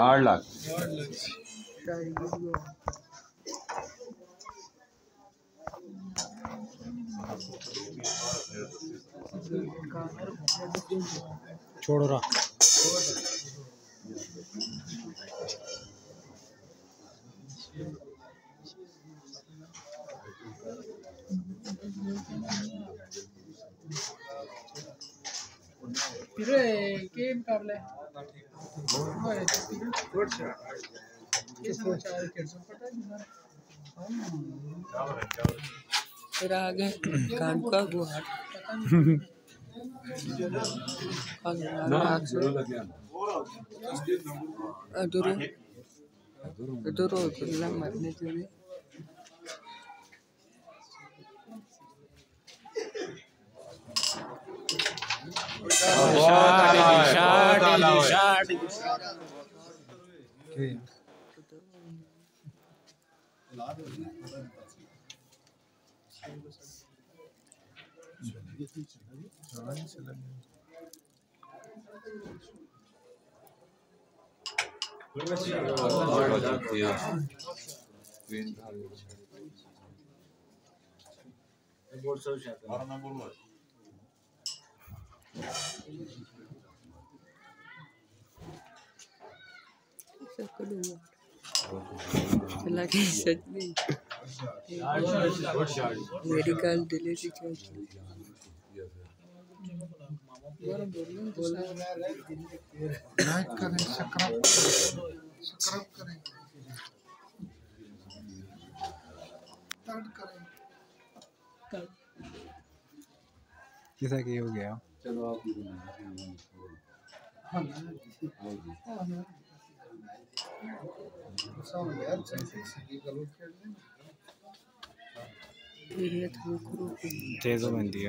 Good जा sir good नज़र ला रहे हार्ड लक छोड़ रहा। फिर के मुकाबला है गुड शॉट ये समाचार के है फिर आगे कान का गुहार ना ज़रूर लग गया अधूरो अधूरो खुला मरने के लिए Okay. लगे सच में। मेरी गाल क्या लाइक करें सब्सक्राइब सब्सक्राइब करें। स्टार्ट करें। किसा की हो गया? चलो आप समझ यार चलते सीधी गलो खेलने ये तो करो तेज बंदी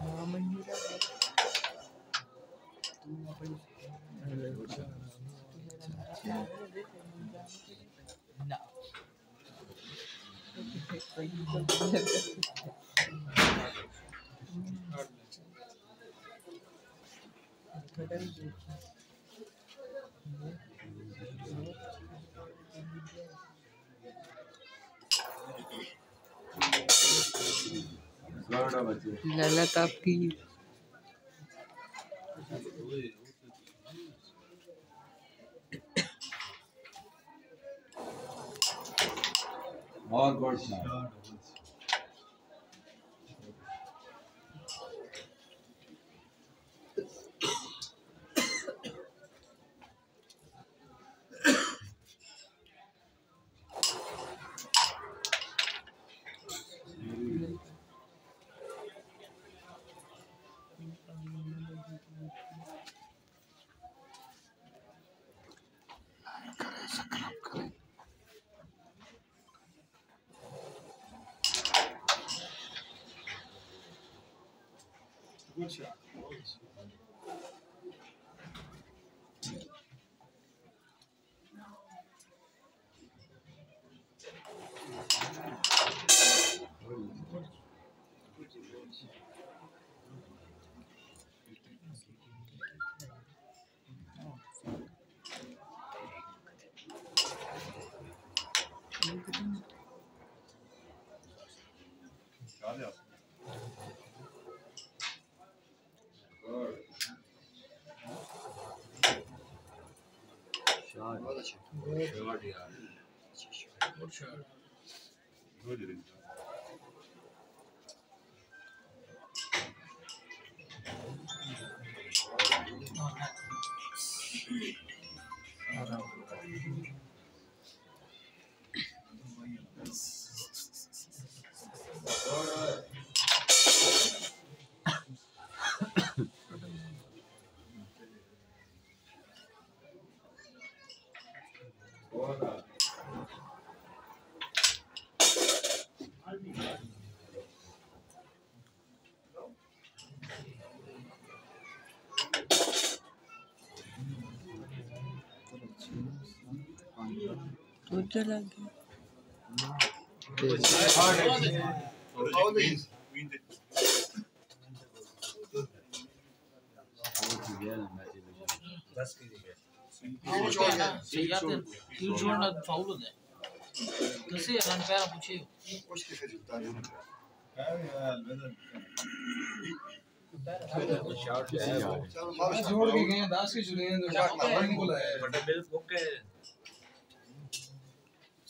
है ना आपकी। बहुत भी Gracias. Şahane. Şahane yani. Şahane. Şahane. Böyle bir Adam. दूध चला गया फाउल हो जाए कैसे रन पे आप पूछिए कुछ कैसे जुटता है शॉट है वो छोड़ के गए 10 के चले हैं तो शॉट मारने को लाया है। बट बिल को के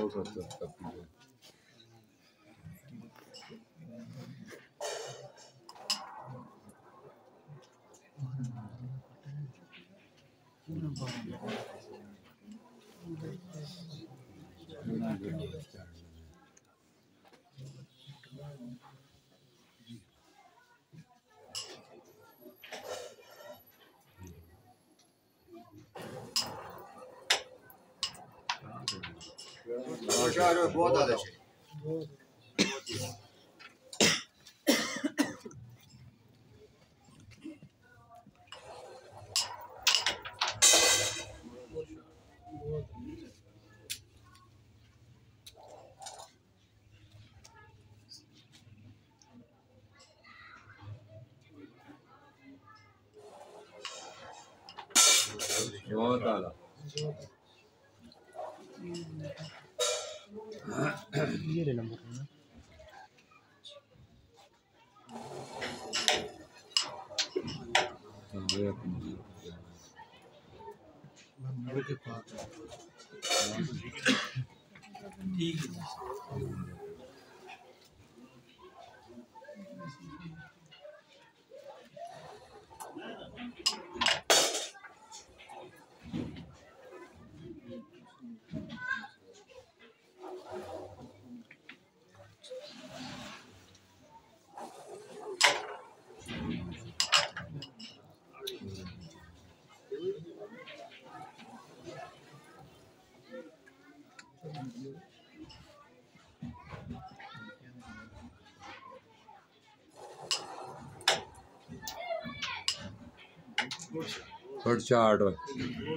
बहुत हद तक करती है Thank you. ਸੱਚ बहुत आला ये ले नंबर है ना खर्चा आठ हाँ जरा जी तो कितनी वो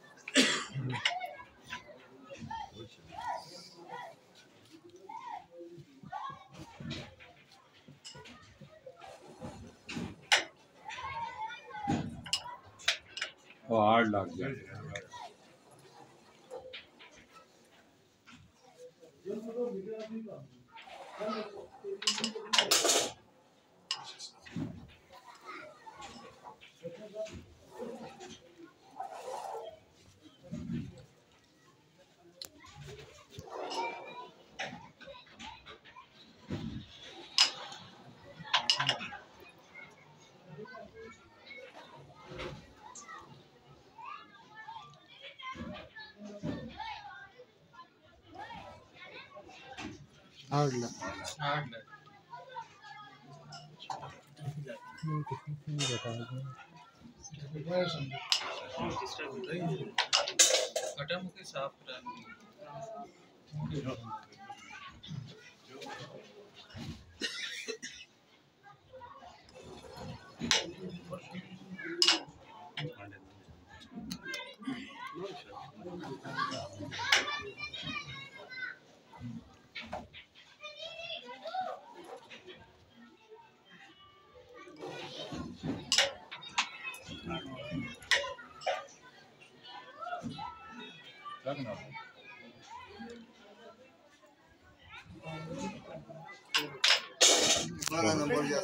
आठ लाख जाए नहीं। किसी से नहीं बताया Pego não. Banana, bom dia,